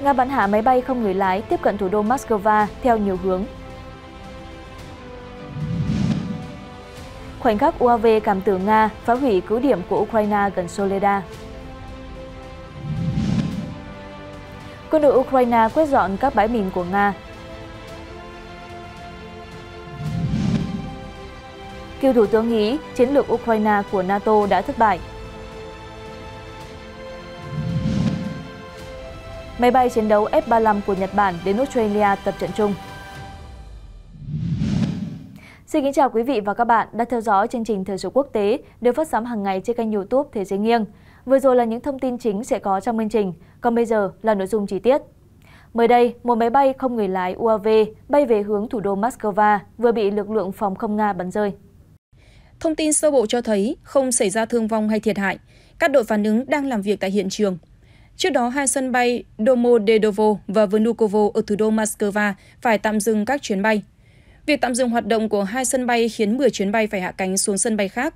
Nga bắn hạ máy bay không người lái tiếp cận thủ đô Moscow, theo nhiều hướng. Khoảnh khắc UAV cảm tử Nga phá hủy cứ điểm của Ukraine gần Soleda. Quân đội Ukraine quét dọn các bãi mìn của Nga. Cựu Thủ tướng nghĩ chiến lược Ukraine của NATO đã thất bại. Máy bay chiến đấu F-35 của Nhật Bản đến Australia tập trận chung. Xin kính chào quý vị và các bạn đã theo dõi chương trình Thời sự quốc tế được phát sóng hàng ngày trên kênh youtube Thế giới nghiêng. Vừa rồi là những thông tin chính sẽ có trong chương trình, còn bây giờ là nội dung chi tiết. Mới đây, một máy bay không người lái UAV bay về hướng thủ đô Moscow vừa bị lực lượng phòng không Nga bắn rơi. Thông tin sơ bộ cho thấy không xảy ra thương vong hay thiệt hại. Các đội phản ứng đang làm việc tại hiện trường. Trước đó, hai sân bay Domodedovo và Vnukovo ở thủ đô Moscow phải tạm dừng các chuyến bay. Việc tạm dừng hoạt động của hai sân bay khiến 10 chuyến bay phải hạ cánh xuống sân bay khác.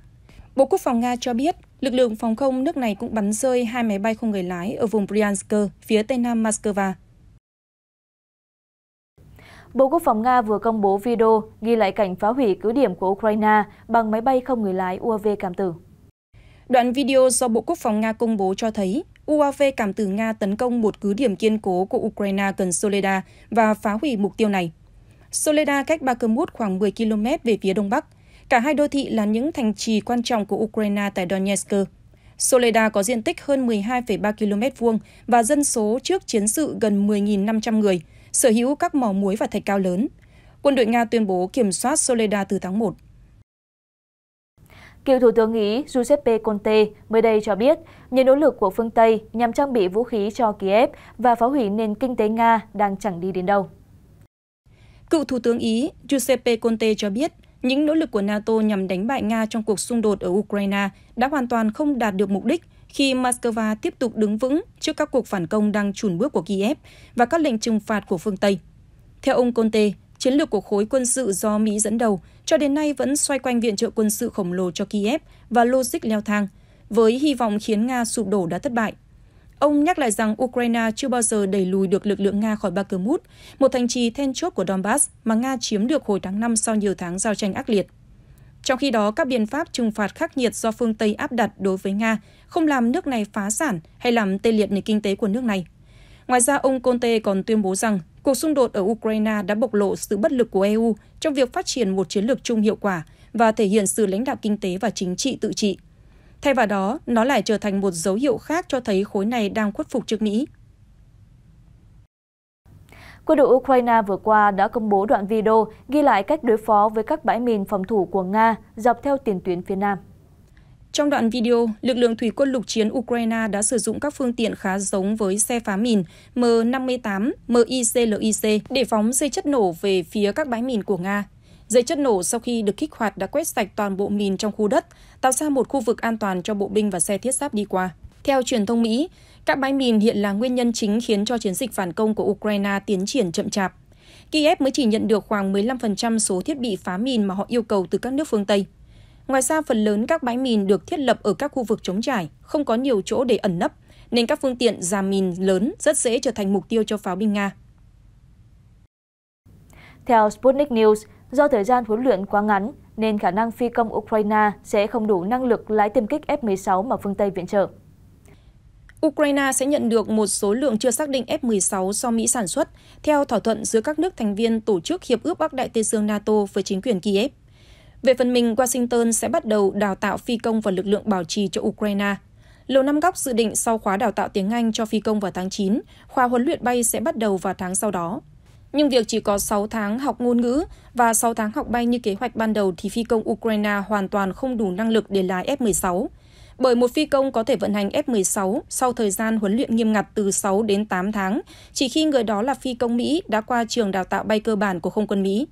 Bộ Quốc phòng Nga cho biết, lực lượng phòng không nước này cũng bắn rơi hai máy bay không người lái ở vùng Bryansk, phía tây nam Moscow. Bộ Quốc phòng Nga vừa công bố video ghi lại cảnh phá hủy cứ điểm của Ukraine bằng máy bay không người lái UAV cảm tử. Đoạn video do Bộ Quốc phòng Nga công bố cho thấy UAV cảm tử Nga tấn công một cứ điểm kiên cố của Ukraine gần Soleda và phá hủy mục tiêu này. Soleda cách Bakhmut khoảng 10 km về phía đông bắc. Cả hai đô thị là những thành trì quan trọng của Ukraine tại Donetsk. Soleda có diện tích hơn 12,3 km vuông và dân số trước chiến sự gần 10.500 người, sở hữu các mỏ muối và thạch cao lớn. Quân đội Nga tuyên bố kiểm soát Soleda từ tháng 1. Cựu Thủ tướng Ý Giuseppe Conte mới đây cho biết những nỗ lực của phương Tây nhằm trang bị vũ khí cho Kiev và phá hủy nền kinh tế Nga đang chẳng đi đến đâu. Cựu Thủ tướng Ý Giuseppe Conte cho biết những nỗ lực của NATO nhằm đánh bại Nga trong cuộc xung đột ở Ukraine đã hoàn toàn không đạt được mục đích khi Moscow tiếp tục đứng vững trước các cuộc phản công đang chùn bước của Kiev và các lệnh trừng phạt của phương Tây. Theo ông Conte, chiến lược của khối quân sự do Mỹ dẫn đầu cho đến nay vẫn xoay quanh viện trợ quân sự khổng lồ cho Kiev và logic leo thang, với hy vọng khiến Nga sụp đổ đã thất bại. Ông nhắc lại rằng Ukraine chưa bao giờ đẩy lùi được lực lượng Nga khỏi Bakhmut, một thành trì then chốt của Donbass mà Nga chiếm được hồi tháng 5 sau nhiều tháng giao tranh ác liệt. Trong khi đó, các biện pháp trừng phạt khắc nghiệt do phương Tây áp đặt đối với Nga không làm nước này phá sản hay làm tê liệt nền kinh tế của nước này. Ngoài ra, ông Conte còn tuyên bố rằng cuộc xung đột ở Ukraine đã bộc lộ sự bất lực của EU trong việc phát triển một chiến lược chung hiệu quả và thể hiện sự lãnh đạo kinh tế và chính trị tự trị. Thay vào đó, nó lại trở thành một dấu hiệu khác cho thấy khối này đang khuất phục trước Mỹ. Quân đội Ukraine vừa qua đã công bố đoạn video ghi lại cách đối phó với các bãi mìn phòng thủ của Nga dọc theo tiền tuyến phía Nam. Trong đoạn video, lực lượng thủy quân lục chiến Ukraine đã sử dụng các phương tiện khá giống với xe phá mìn M58, MICLIC để phóng dây chất nổ về phía các bãi mìn của Nga. Dây chất nổ sau khi được kích hoạt đã quét sạch toàn bộ mìn trong khu đất, tạo ra một khu vực an toàn cho bộ binh và xe thiết giáp đi qua. Theo truyền thông Mỹ, các bãi mìn hiện là nguyên nhân chính khiến cho chiến dịch phản công của Ukraine tiến triển chậm chạp. Kiev mới chỉ nhận được khoảng 15% số thiết bị phá mìn mà họ yêu cầu từ các nước phương Tây. Ngoài ra, phần lớn các bãi mìn được thiết lập ở các khu vực trống trải, không có nhiều chỗ để ẩn nấp, nên các phương tiện già mìn lớn rất dễ trở thành mục tiêu cho pháo binh Nga. Theo Sputnik News, do thời gian huấn luyện quá ngắn nên khả năng phi công Ukraine sẽ không đủ năng lực lái tiêm kích F-16 mà phương Tây viện trợ. Ukraine sẽ nhận được một số lượng chưa xác định F-16 do Mỹ sản xuất, theo thỏa thuận giữa các nước thành viên tổ chức Hiệp ước Bắc Đại Tây Dương NATO với chính quyền Kiev. Về phần mình, Washington sẽ bắt đầu đào tạo phi công và lực lượng bảo trì cho Ukraine. Lầu Năm Góc dự định sau khóa đào tạo tiếng Anh cho phi công vào tháng 9, khóa huấn luyện bay sẽ bắt đầu vào tháng sau đó. Nhưng việc chỉ có 6 tháng học ngôn ngữ và 6 tháng học bay như kế hoạch ban đầu thì phi công Ukraine hoàn toàn không đủ năng lực để lái F-16. Bởi một phi công có thể vận hành F-16 sau thời gian huấn luyện nghiêm ngặt từ 6 đến 8 tháng, chỉ khi người đó là phi công Mỹ đã qua trường đào tạo bay cơ bản của không quân Mỹ.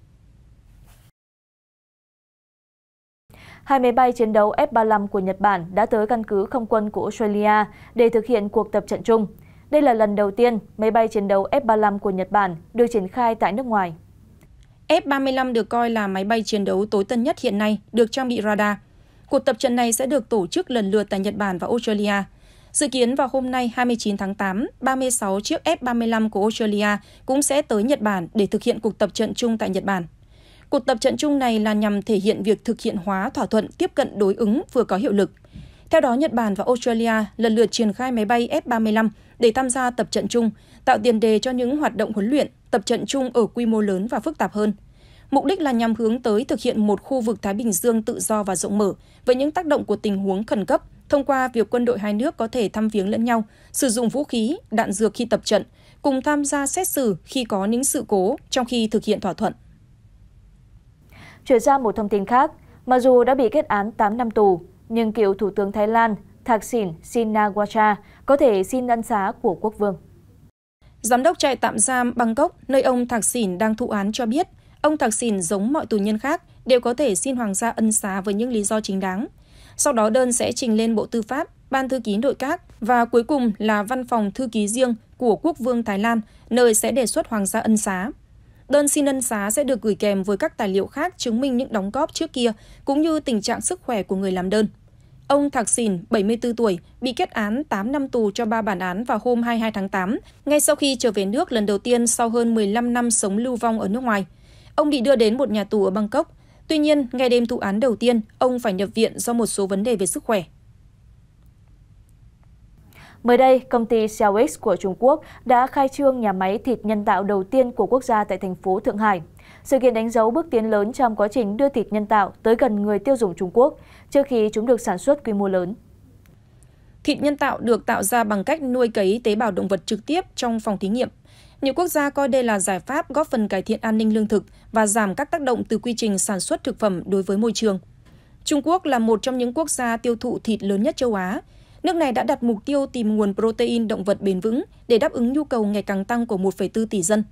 Hai máy bay chiến đấu F-35 của Nhật Bản đã tới căn cứ không quân của Australia để thực hiện cuộc tập trận chung. Đây là lần đầu tiên máy bay chiến đấu F-35 của Nhật Bản được triển khai tại nước ngoài. F-35 được coi là máy bay chiến đấu tối tân nhất hiện nay, được trang bị radar. Cuộc tập trận này sẽ được tổ chức lần lượt tại Nhật Bản và Australia. Dự kiến vào hôm nay 29 tháng 8, 36 chiếc F-35 của Australia cũng sẽ tới Nhật Bản để thực hiện cuộc tập trận chung tại Nhật Bản. Cuộc tập trận chung này là nhằm thể hiện việc thực hiện hóa thỏa thuận tiếp cận đối ứng vừa có hiệu lực. Theo đó, Nhật Bản và Australia lần lượt triển khai máy bay F-35 để tham gia tập trận chung, tạo tiền đề cho những hoạt động huấn luyện, tập trận chung ở quy mô lớn và phức tạp hơn. Mục đích là nhằm hướng tới thực hiện một khu vực Thái Bình Dương tự do và rộng mở với những tác động của tình huống khẩn cấp thông qua việc quân đội hai nước có thể thăm viếng lẫn nhau, sử dụng vũ khí, đạn dược khi tập trận, cùng tham gia xét xử khi có những sự cố trong khi thực hiện thỏa thuận. Chuyển sang một thông tin khác, mặc dù đã bị kết án 8 năm tù, nhưng cựu Thủ tướng Thái Lan Thaksin Shinawatra có thể xin ân xá của quốc vương. Giám đốc trại tạm giam Bangkok, nơi ông Thạc Sìn đang thụ án cho biết, ông Thạc Sìn giống mọi tù nhân khác đều có thể xin hoàng gia ân xá với những lý do chính đáng. Sau đó đơn sẽ trình lên Bộ Tư pháp, Ban thư ký nội các và cuối cùng là văn phòng thư ký riêng của quốc vương Thái Lan, nơi sẽ đề xuất hoàng gia ân xá. Đơn xin ân xá sẽ được gửi kèm với các tài liệu khác chứng minh những đóng góp trước kia cũng như tình trạng sức khỏe của người làm đơn. Ông Thạc Sìn, 74 tuổi, bị kết án 8 năm tù cho ba bản án vào hôm 22 tháng 8, ngay sau khi trở về nước lần đầu tiên sau hơn 15 năm sống lưu vong ở nước ngoài. Ông bị đưa đến một nhà tù ở Bangkok. Tuy nhiên, ngay đêm thụ án đầu tiên, ông phải nhập viện do một số vấn đề về sức khỏe. Mới đây, công ty Xiaox của Trung Quốc đã khai trương nhà máy thịt nhân tạo đầu tiên của quốc gia tại thành phố Thượng Hải. Sự kiện đánh dấu bước tiến lớn trong quá trình đưa thịt nhân tạo tới gần người tiêu dùng Trung Quốc trước khi chúng được sản xuất quy mô lớn. Thịt nhân tạo được tạo ra bằng cách nuôi cấy tế bào động vật trực tiếp trong phòng thí nghiệm. Nhiều quốc gia coi đây là giải pháp góp phần cải thiện an ninh lương thực và giảm các tác động từ quy trình sản xuất thực phẩm đối với môi trường. Trung Quốc là một trong những quốc gia tiêu thụ thịt lớn nhất châu Á. Nước này đã đặt mục tiêu tìm nguồn protein động vật bền vững để đáp ứng nhu cầu ngày càng tăng của 1,4 tỷ dân.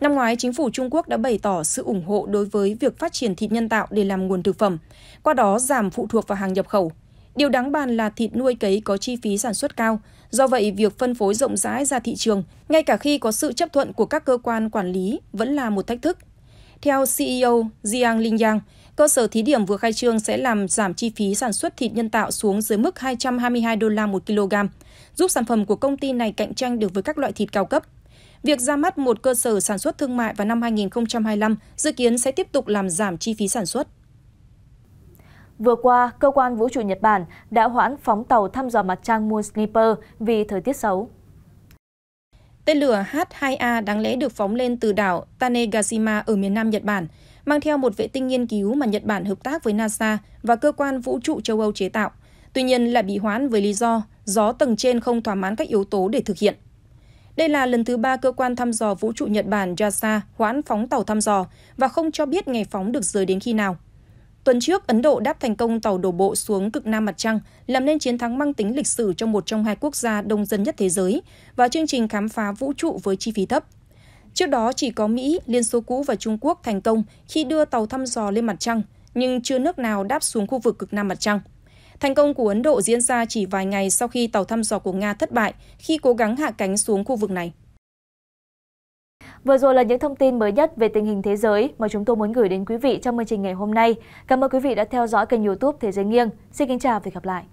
Năm ngoái, chính phủ Trung Quốc đã bày tỏ sự ủng hộ đối với việc phát triển thịt nhân tạo để làm nguồn thực phẩm, qua đó giảm phụ thuộc vào hàng nhập khẩu. Điều đáng bàn là thịt nuôi cấy có chi phí sản xuất cao, do vậy việc phân phối rộng rãi ra thị trường, ngay cả khi có sự chấp thuận của các cơ quan quản lý, vẫn là một thách thức. Theo CEO Jiang Lingyang, cơ sở thí điểm vừa khai trương sẽ làm giảm chi phí sản xuất thịt nhân tạo xuống dưới mức 222 đô la một kg, giúp sản phẩm của công ty này cạnh tranh được với các loại thịt cao cấp. Việc ra mắt một cơ sở sản xuất thương mại vào năm 2025 dự kiến sẽ tiếp tục làm giảm chi phí sản xuất. Vừa qua, cơ quan vũ trụ Nhật Bản đã hoãn phóng tàu thăm dò mặt trăng Moon Sniper vì thời tiết xấu. Tên lửa H-2A đáng lẽ được phóng lên từ đảo Tanegashima ở miền nam Nhật Bản, mang theo một vệ tinh nghiên cứu mà Nhật Bản hợp tác với NASA và cơ quan vũ trụ châu Âu chế tạo. Tuy nhiên lại bị hoãn với lý do gió tầng trên không thỏa mãn các yếu tố để thực hiện. Đây là lần thứ ba cơ quan thăm dò vũ trụ Nhật Bản JAXA hoãn phóng tàu thăm dò và không cho biết ngày phóng được rời đến khi nào. Tuần trước, Ấn Độ đáp thành công tàu đổ bộ xuống cực Nam Mặt Trăng, làm nên chiến thắng mang tính lịch sử trong một trong hai quốc gia đông dân nhất thế giới và chương trình khám phá vũ trụ với chi phí thấp. Trước đó, chỉ có Mỹ, Liên Xô cũ và Trung Quốc thành công khi đưa tàu thăm dò lên mặt trăng, nhưng chưa nước nào đáp xuống khu vực cực Nam Mặt Trăng. Thành công của Ấn Độ diễn ra chỉ vài ngày sau khi tàu thăm dò của Nga thất bại khi cố gắng hạ cánh xuống khu vực này. Vừa rồi là những thông tin mới nhất về tình hình thế giới mà chúng tôi muốn gửi đến quý vị trong chương trình ngày hôm nay. Cảm ơn quý vị đã theo dõi kênh youtube Thế giới nghiêng. Xin kính chào và hẹn gặp lại.